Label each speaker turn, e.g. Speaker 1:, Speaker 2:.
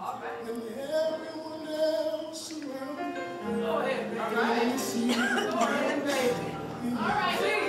Speaker 1: Who's listening?